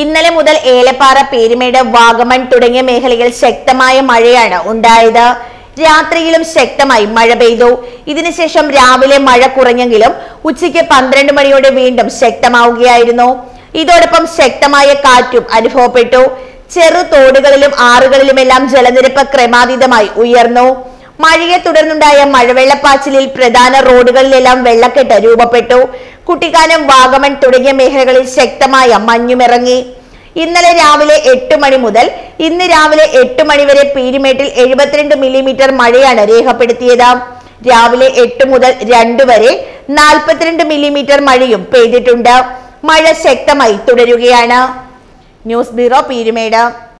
ഇന്നലെ മുതൽ ഏലപ്പാറ പേരുമേട് വാഗമൺ തുടങ്ങിയ മേഖലയിൽ ശക്തമായ മഴയാണ് ഉണ്ടായത്. രാത്രിയിലും ശക്തമായി മഴ പെയ്തു. ഇതിനുശേഷം രാവിലെ മഴ കുറഞ്ഞെങ്കിലും ഉച്ചയ്ക്ക് പന്ത്രണ്ട് മണിയോടെ വീണ്ടും ശക്തമാവുകയായിരുന്നു. ഇതോടൊപ്പം ശക്തമായ കാറ്റും അനുഭവപ്പെട്ടു. ചെറു തോടുകളിലും ആറുകളിലുമെല്ലാം ജലനിരപ്പ് ക്രമാതീതമായി ഉയർന്നു. മഴയെ തുടർന്നുണ്ടായ മഴവെള്ളപ്പാച്ചിലിൽ പ്രധാന റോഡുകളിലെല്ലാം വെള്ളക്കെട്ട് രൂപപ്പെട്ടു. കുട്ടിക്കാനം വാഗമൺ തുടങ്ങിയ മേഖലകളിൽ ശക്തമായ മഞ്ഞുമിറങ്ങി. ഇന്നലെ രാവിലെ എട്ട് മണി മുതൽ ഇന്ന് രാവിലെ എട്ട് മണി വരെ പീരിമേട്ടിൽ എഴുപത്തിരണ്ട് മില്ലിമീറ്റർ മഴയാണ് രേഖപ്പെടുത്തിയത്. രാവിലെ എട്ട് മുതൽ രണ്ട് വരെ നാൽപ്പത്തിരണ്ട് മില്ലിമീറ്റർ മഴയും പെയ്തിട്ടുണ്ട്. മഴ ശക്തമായി തുടരുകയാണ്. News bureau Peermade.